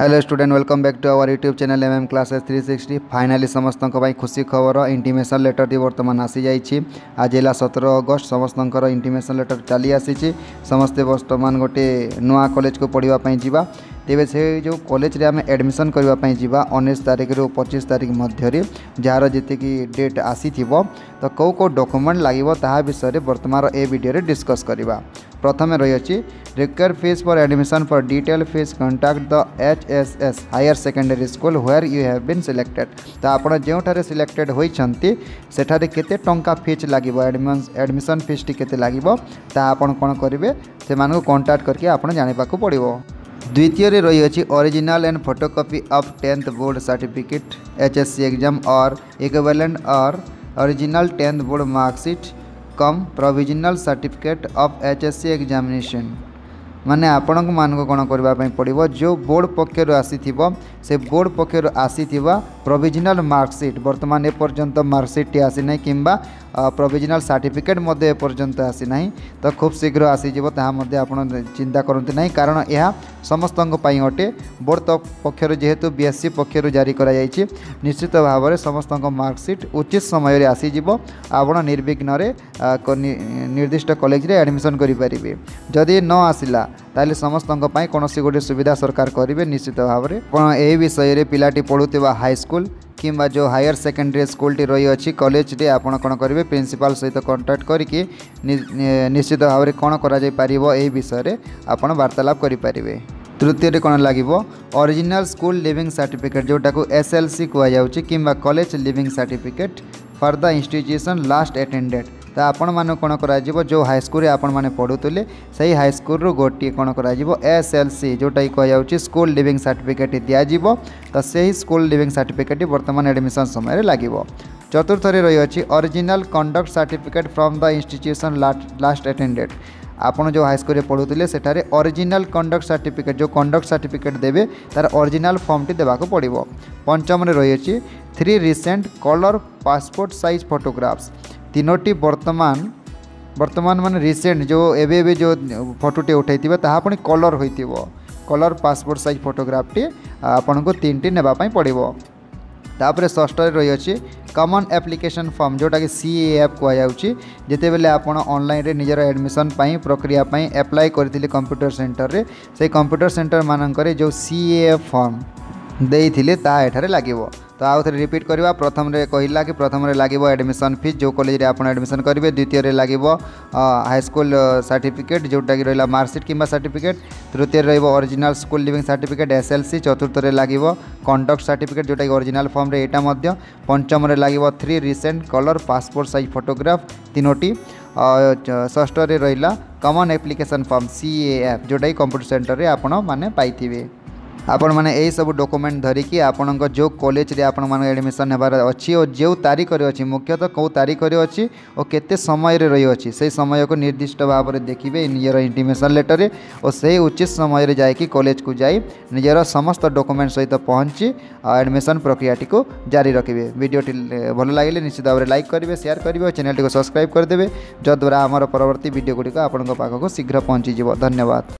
hello student welcome back to our YouTube channel M M classes three sixty finally समस्त खुशी खबर इंटिमेसन letter T बर्तमान आसी जाइए आज है सतर अगस्ट समस्त इंटिमेसन लेटर चली आसी समस्ते बर्तमान गोटे नुआ कलेज को पढ़ापाई जावा तेज से जो कलेज आम एडमिशन करने जावा उन्नीस तारिख रु पचीस तारीख मध्य जार जीक डेट आसी तो कौ कौ डकुमेंट लगे ता विषय बर्तमान ए भिडियो डिस्कस करवा ପ୍ରଥମେ ରହିଅଛି required fees for admission for detail fees contact the H S S higher secondary school where you have been selected ତ ଆପଣ ଯେଉଁଠାରେ ସିଲେକ୍ଟେଡ୍ ହୋଇଛନ୍ତି ସେଠାରେ କେତେ ଟଙ୍କା ଫିସ୍ ଲାଗିବ ଆଡ଼ମିସନ୍ ଫିସ୍ଟି କେତେ ଲାଗିବ ତାହା ଆପଣ କ'ଣ କରିବେ ସେମାନଙ୍କୁ କଣ୍ଟାକ୍ଟ କରିକି ଆପଣ ଜାଣିବାକୁ ପଡ଼ିବ ଦ୍ୱିତୀୟରେ ରହିଅଛି original and photocopy of tenth board certificate H S C exam or equivalent or original tenth board marksheet cum provisional certificate of H S C examination ମାନେ ଆପଣଙ୍କମାନଙ୍କୁ କ'ଣ କରିବା ପାଇଁ ପଡ଼ିବ ଯେଉଁ ବୋର୍ଡ଼ ପକ୍ଷରୁ ଆସିଥିବ ସେ ବୋର୍ଡ଼ ପକ୍ଷରୁ ଆସିଥିବା ପ୍ରୋଭିଜନାଲ୍ ମାର୍କସିଟ୍ ବର୍ତ୍ତମାନ ଏପର୍ଯ୍ୟନ୍ତ ମାର୍କସିଟ୍ଟି ଆସିନାହିଁ କିମ୍ବା প্রোভিজনাল সার্টিফিকেট মধ্যে এপর্যন্ত আসি না তো খুব শীঘ্র আসিযোগ তাহা মধ্যে আপনার চিন্তা করতে না কারণ এ সমস্ত অটে বোর্ড পক্ষ যেহেতু বিএসসি পক্ষ জারি করা যাই নিশ্চিত ভাবে সমস্ত মার্কসিট উচিত সময়ের আসিযোগ আপনার নির্বিঘ্নরে নির্দিষ্ট কলেজে আডমিশন করে পারি যদি ন আসিলা ତାହେଲେ ସମସ୍ତଙ୍କ ପାଇଁ କୌଣସି ଗୋଟିଏ ସୁବିଧା ସରକାର କରିବେ ନିଶ୍ଚିତ ଭାବରେ ଆପଣ ଏହି ବିଷୟରେ ପିଲାଟି ପଢ଼ୁଥିବା ହାଇସ୍କୁଲ କିମ୍ବା ଯେଉଁ ହାୟର ସେକେଣ୍ଡାରୀ ସ୍କୁଲଟି ରହିଅଛି କଲେଜଟି ଆପଣ କ'ଣ କରିବେ ପ୍ରିନ୍ସିପାଲ ସହିତ କଣ୍ଟାକ୍ଟ କରିକି ନିଶ୍ଚିତ ଭାବରେ କ'ଣ କରାଯାଇପାରିବ ଏହି ବିଷୟରେ ଆପଣ ବାର୍ତ୍ତାଳାପ କରିପାରିବେ ତୃତୀୟରେ କ'ଣ ଲାଗିବ ଅରିଜିନାଲ ସ୍କୁଲ ଲିଭିଂ ସାର୍ଟିଫିକେଟ୍ ଯେଉଁଟାକୁ ଏସ୍ ଏଲ୍ ସି କୁହାଯାଉଛି କିମ୍ବା college leaving certificate for the institution last attended ତ ଆପଣମାନଙ୍କୁ କ'ଣ କରାଯିବ ଯେଉଁ ହାଇସ୍କୁଲରେ ଆପଣମାନେ ପଢ଼ୁଥିଲେ ସେହି ହାଇସ୍କୁଲରୁ ଗୋଟିଏ କ'ଣ କରାଯିବ ଏସ୍ ଏଲ୍ ସି ଯେଉଁଟାକି କୁହାଯାଉଛି ସ୍କୁଲ ଲିଭିଂ ସାର୍ଟିଫିକେଟ୍ ଦିଆଯିବ ତ ସେହି ସ୍କୁଲ ଲିଭିଂ ସାର୍ଟିଫିକେଟ୍ ବର୍ତ୍ତମାନ ଆଡ଼ମିସନ୍ ସମୟରେ ଲାଗିବ ଚତୁର୍ଥରେ ରହିଅଛି original conduct certificate from the institution last attended ଆପଣ ଯେଉଁ ହାଇସ୍କୁଲରେ ପଢ଼ୁଥିଲେ ସେଠାରେ ଅରିଜିନାଲ୍ କଣ୍ଡକ୍ଟ ସାର୍ଟିଫିକେଟ୍ ଯେଉଁ କଣ୍ଡକ୍ଟ ସାର୍ଟିଫିକେଟ୍ ଦେବେ ତା'ର ଅରିଜିନାଲ୍ ଫର୍ମଟି ଦେବାକୁ ପଡ଼ିବ ପଞ୍ଚମରେ ରହିଅଛି three recent colour passport size photographs ତିନୋଟି ବର୍ତ୍ତମାନ ବର୍ତ୍ତମାନ ମାନେ ରିସେଣ୍ଟ ଯେଉଁ ଏବେ ଏବେ ଯେଉଁ ଫଟୋଟି ଉଠାଇଥିବେ ତାହା ପୁଣି କଲର୍ ହୋଇଥିବ କଲର୍ ପାସପୋର୍ଟ ସାଇଜ୍ ଫଟୋଗ୍ରାଫଟି ଆପଣଙ୍କୁ ତିନିଟି ନେବା ପାଇଁ ପଡ଼ିବ ତାପରେ ଷଷ୍ଠରେ ରହିଅଛି କମନ୍ ଆପ୍ଲିକେସନ୍ ଫର୍ମ ଯେଉଁଟାକି ସି ଏ ଆପ୍ କୁହାଯାଉଛି ଯେତେବେଳେ ଆପଣ ଅନଲାଇନ୍ରେ ନିଜର ଆଡ଼ମିସନ୍ ପାଇଁ ପ୍ରକ୍ରିୟା ପାଇଁ ଆପ୍ଲାଏ କରିଥିଲେ କମ୍ପ୍ୟୁଟର ସେଣ୍ଟରରେ ସେଇ କମ୍ପ୍ୟୁଟର ସେଣ୍ଟରମାନଙ୍କରେ ଯେଉଁ ସି ଏ ଏଫ୍ ଫର୍ମ ଦେଇଥିଲେ ତାହା ଏଠାରେ ଲାଗିବ तो आउ थे रिपीट करवा प्रथम कहला कि प्रथम लगे एडमिशन फीस जो कलेज एडमिशन करेंगे द्वितीय लगे हाईस्कल सार्टिफिकेट जोटा कि रहा मार्कसीट कि सार्टिफिकेट तृतीय original school leaving certificate S L C चतुर्थ लगे कंडक्ट सार्टिफिकेट जोटा कि ओरिजिनाल फर्म यहाँ पंचम लगे three recent colour passport size photograph तीनोटी षष्ठ रहा common application form C A F जोटा कि कंप्यूटर सेन्टर आपने पाइबे आपण मैंने सब डकुमेंट धरिकी आपण जो कलेज एडमिशन होवार अच्छी और जो तारीख अच्छी मुख्यतः कौ तारीख अच्छी और केत समय रही अच्छी से समय को निर्दिष्ट भाव में देखिए निजर इंटिमेसन लेटर और से उचित समय जाकि कलेज को जा निजर समस्त डकुमेंट सहित पहुँची एडमिशन प्रक्रिया जारी रखिए भिडटे भल लगे निश्चित भाव में लाइक करेंगे सेयार करेंगे और चैनल को सब्सक्राइब करदे जद्वारा आम परवर्त भिडियो गुड़िक आपको शीघ्र पहुंची जब धन्यवाद